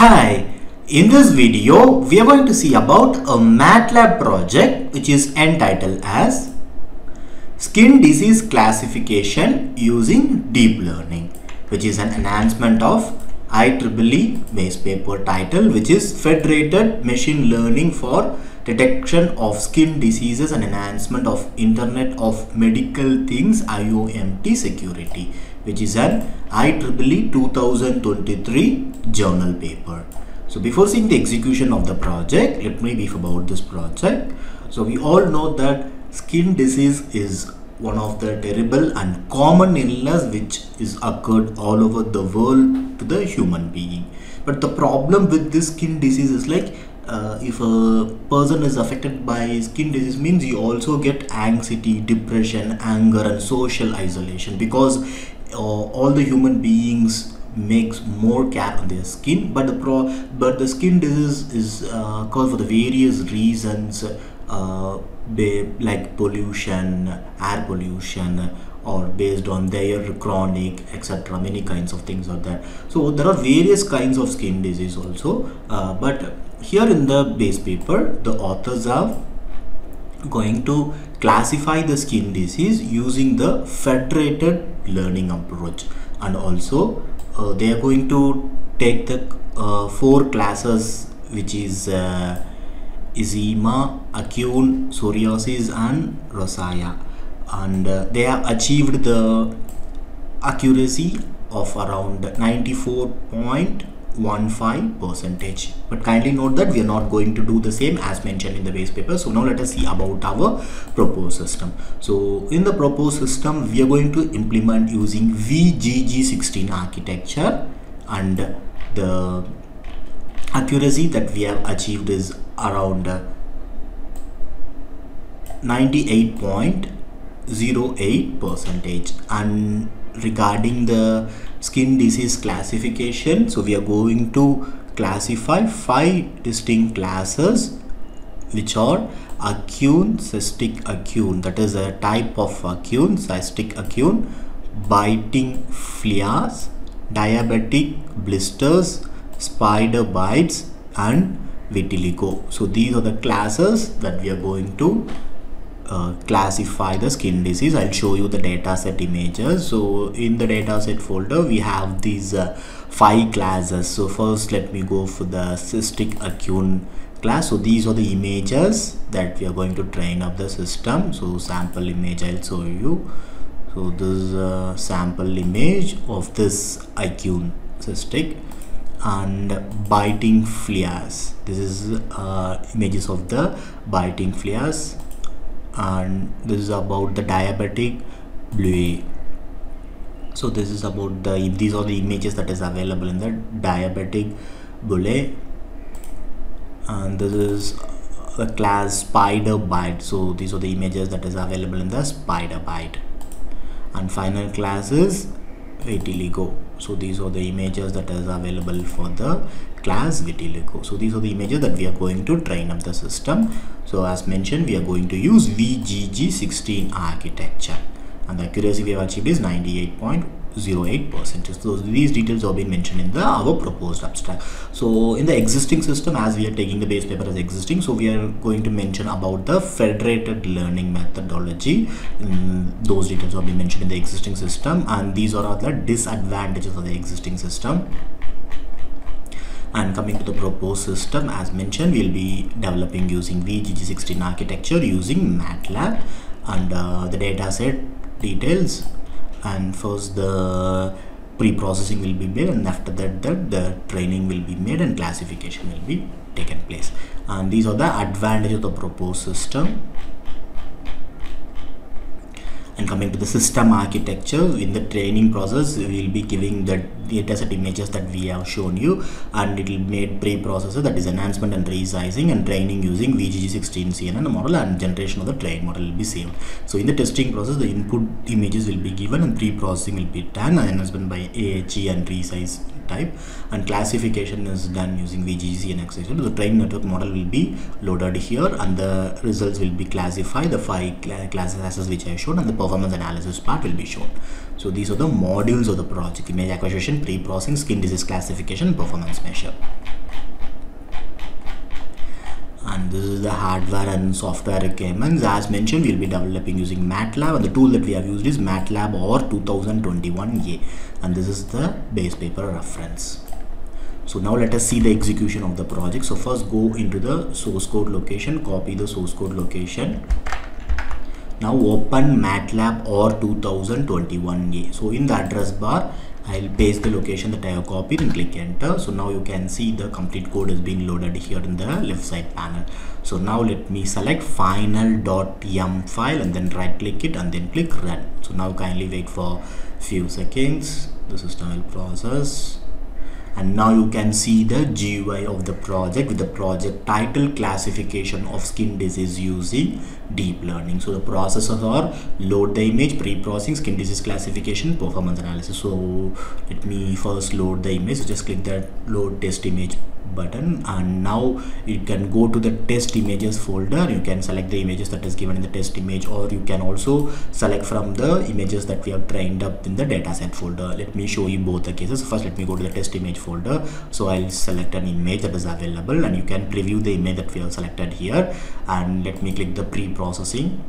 Hi, in this video we are going to see about a MATLAB project which is entitled as Skin Disease Classification using Deep Learning which is an enhancement of IEEE base paper title which is Federated Machine Learning for Detection of Skin Diseases and Enhancement of Internet of Medical Things IOMT Security which is an IEEE 2023 journal paper. So before seeing the execution of the project, let me brief about this project. So we all know that skin disease is one of the terrible and common illness which is occurred all over the world to the human being. But the problem with this skin disease is like uh, if a person is affected by skin disease means you also get anxiety depression anger and social isolation because uh, all the human beings makes more care on their skin but the pro but the skin disease is uh, caused for the various reasons uh, like pollution air pollution or based on their chronic etc many kinds of things are there. So there are various kinds of skin disease also uh, but here in the base paper the authors are going to classify the skin disease using the federated learning approach. And also uh, they are going to take the uh, four classes which is uh, eczema, acne psoriasis and rosacea and uh, they have achieved the accuracy of around 94.15 percentage. But kindly note that we are not going to do the same as mentioned in the base paper. So now let us see about our proposed system. So in the proposed system we are going to implement using VGG16 architecture. And the accuracy that we have achieved is around 98.08 percentage. And regarding the skin disease classification. So we are going to classify five distinct classes which are acne cystic acne. That is a type of acne cystic acne biting fleas diabetic blisters spider bites and vitiligo. So these are the classes that we are going to uh, classify the skin disease. I'll show you the dataset images. So in the dataset folder we have these uh, five classes. So first let me go for the cystic acne class. So these are the images that we are going to train up the system. So sample image i'll show you. So this is a sample image of this acne cystic and biting fleas this is uh, images of the biting fleas and this is about the diabetic bullae so this is about the these are the images that is available in the diabetic bullae and this is the class spider bite. So these are the images that is available in the spider bite. And final class is vitiligo so these are the images that is available for the class vitiligo. So these are the images that we are going to train up the system. So as mentioned we are going to use vgg 16 architecture. And the accuracy we have achieved is 98.1 0.08%. So these details have been mentioned in the our proposed abstract. So in the existing system, as we are taking the base paper as existing, so we are going to mention about the federated learning methodology. Mm, those details have been mentioned in the existing system, and these are the disadvantages of the existing system and coming to the proposed system as mentioned we'll be developing using VGG16 architecture using MATLAB and uh, the dataset details and first the pre-processing will be made and after that, that the training will be made and classification will be taken place. And these are the advantages of the proposed system and coming to the system architecture in the training process we will be giving the dataset images that we have shown you. And it will made pre-processor that is enhancement and resizing and training using VGG16 CNN model and generation of the train model will be saved. So in the testing process the input images will be given and pre-processing will be done and enhancement by AHE and resize type and classification is done using VGC and XSL. The train network model will be loaded here and the results will be classified the five classes which I showed and the performance analysis part will be shown. So these are the modules of the project image acquisition, pre-processing, skin disease classification, performance measure. And this is the hardware and software requirements. As mentioned we'll be developing using MATLAB and the tool that we have used is MATLAB R2021A and this is the base paper reference. So now let us see the execution of the project. So first go into the source code location copy the source code location. Now open MATLAB R2021A so in the address bar I'll paste the location that I have copied and click enter. So now you can see the complete code is being loaded here in the left side panel. So now let me select final.yum file and then right click it and then click run. So now kindly wait for few seconds. The system will process. And now you can see the GUI of the project with the project title classification of skin disease using deep learning. So the processes are load the image pre-processing skin disease classification performance analysis. So let me first load the image. So just click that load test image button and now you can go to the test images folder. You can select the images that is given in the test image or you can also select from the images that we have trained up in the dataset folder. Let me show you both the cases. First let me go to the test image folder. So i'll select an image that is available and you can preview the image that we have selected here. And let me click the pre-processing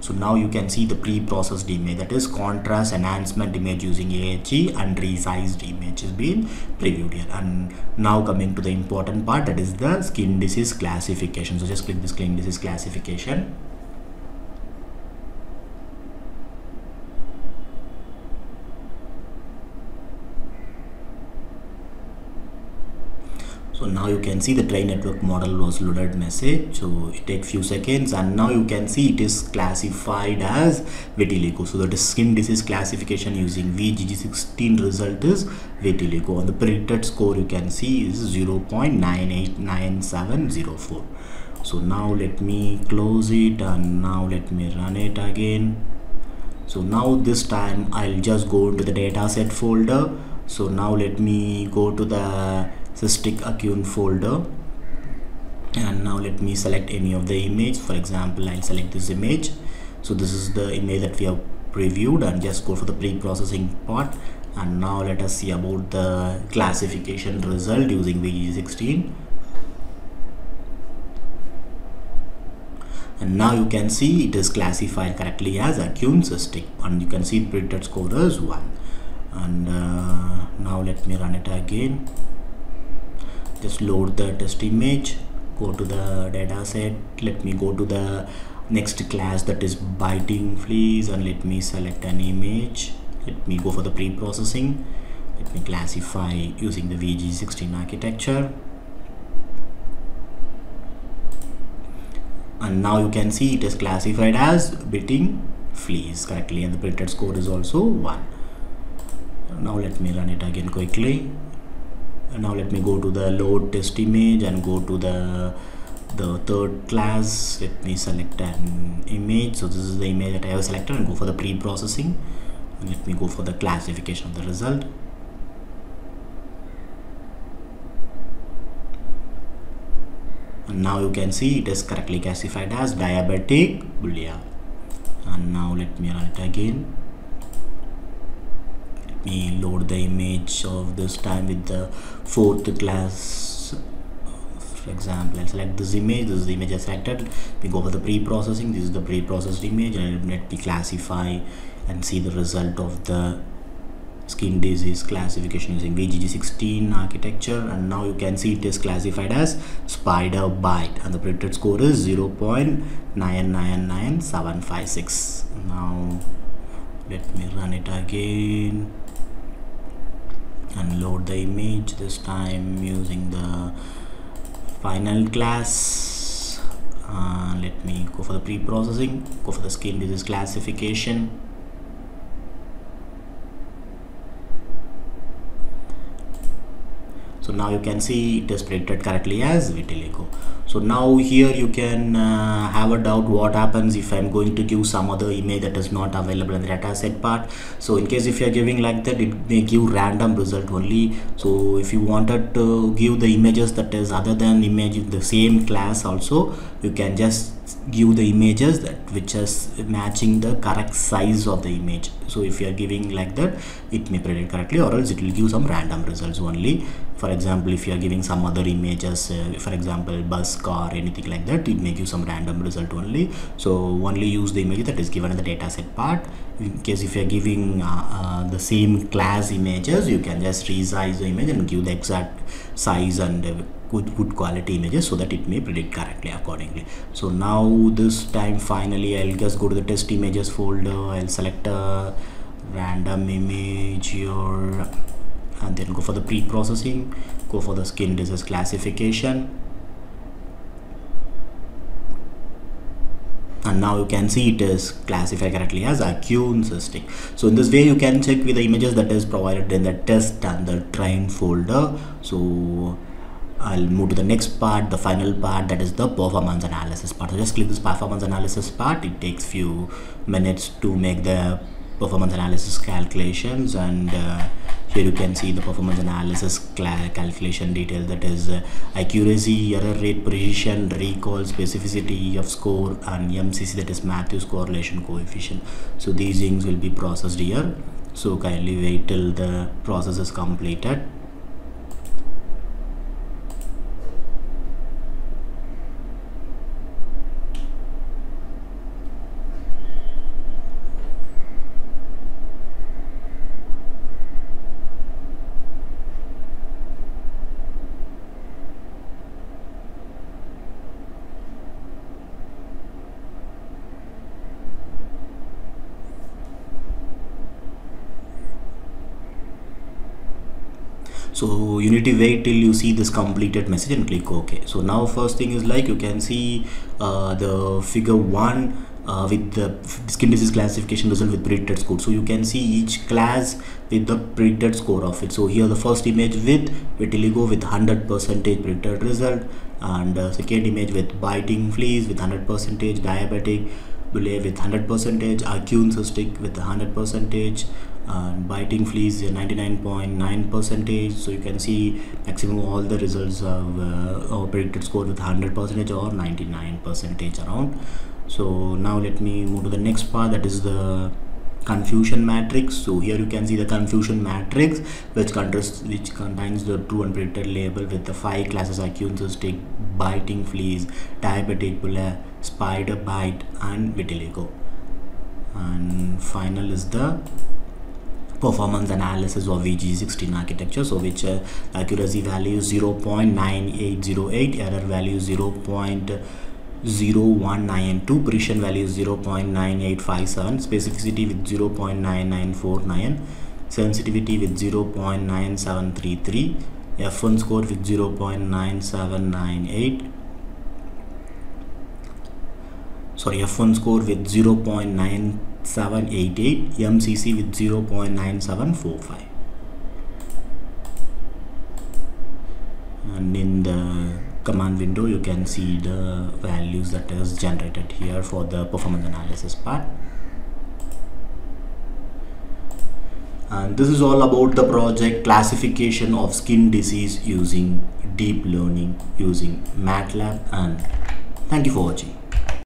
so now you can see the pre-processed image that is contrast enhancement image using AHE and resized image is being previewed here. And now coming to the important part that is the skin disease classification. So just click the skin disease classification now you can see the train network model was loaded message so it takes few seconds and now you can see it is classified as vitiligo. So the skin disease classification using VGG16 result is vitiligo. On the predicted score you can see is 0.989704 so now let me close it and now let me run it again. So now this time I'll just go into the dataset folder. So now let me go to the cystic acne folder. And now let me select any of the image. For example I'll select this image. So this is the image that we have previewed and just go for the pre-processing part. And now let us see about the classification result using VG16 and now you can see it is classified correctly as acne cystic. And you can see predicted score is 1 and uh, now let me run it again just load the test image go to the data set. Let me go to the next class that is biting fleas and let me select an image. Let me go for the pre-processing. Let me classify using the VG16 architecture. And now you can see it is classified as biting fleas correctly and the printed score is also 1 now let me run it again quickly now let me go to the load test image and go to the the third class. Let me select an image. So this is the image that I have selected and go for the pre-processing. Let me go for the classification of the result. And now you can see it is correctly classified as diabetic bullae and now let me run it again me load the image of this time with the fourth class. For example I select this image this is the image I selected. We go for the pre-processing this is the pre-processed image and let me classify and see the result of the skin disease classification using VGG16 architecture. And now you can see it is classified as spider bite and the predicted score is 0.999756 now let me run it again and load the image this time using the final class. Uh, let me go for the pre-processing go for the skin disease classification so now you can see it is printed correctly as vitiligo. So now here you can uh, have a doubt what happens if i'm going to give some other image that is not available in the dataset part. So in case if you are giving like that it may give random result only. So if you wanted to give the images that is other than image in the same class also you can just give the images that which is matching the correct size of the image. So if you are giving like that it may predict correctly or else it will give some random results only for example if you are giving some other images uh, for example bus car anything like that it may give some random result only. So only use the image that is given in the dataset part. In case if you are giving uh, uh, the same class images you can just resize the image and give the exact size and uh, good good quality images so that it may predict correctly accordingly. So now this time finally i'll just go to the test images folder. I'll select a random image or and then go for the pre-processing go for the skin disease classification and now you can see it is classified correctly as acne cystic so in this way you can check with the images that is provided in the test and the train folder so I'll move to the next part, the final part that is the performance analysis part. So just click this performance analysis part. It takes few minutes to make the performance analysis calculations and uh, here you can see the performance analysis calculation details that is uh, accuracy error rate precision recall specificity of score and mcc that is matthews correlation coefficient. So these things will be processed here. So kindly wait till the process is completed so you need to wait till you see this completed message and click ok. So now first thing is like you can see uh, the figure one uh, with the skin disease classification result with predicted score. So you can see each class with the predicted score of it. So here the first image with vitiligo with 100 percentage predicted result and uh, second image with biting fleas with 100 percentage diabetic bullae with 100 percentage acne cystic with 100 percentage and biting fleas 99.9 percentage. So you can see maximum all the results of uh, predicted score with 100 percentage or 99 percentage around. So now let me move to the next part. That is the confusion matrix. So here you can see the confusion matrix which contains which contains the true and predicted label with the five classes acne biting fleas diabetic bullae spider bite and vitiligo. And final is the performance analysis of VG16 architecture so which uh, accuracy value 0.9808 error value 0.0192 precision value 0.9857 specificity with 0.9949 sensitivity with 0.9733 F1 score with 0.9798 sorry F1 score with 0.9 788 MCC with 0.9745 and in the command window you can see the values that is generated here for the performance analysis part. And this is all about the project classification of skin disease using deep learning using MATLAB. And thank you for watching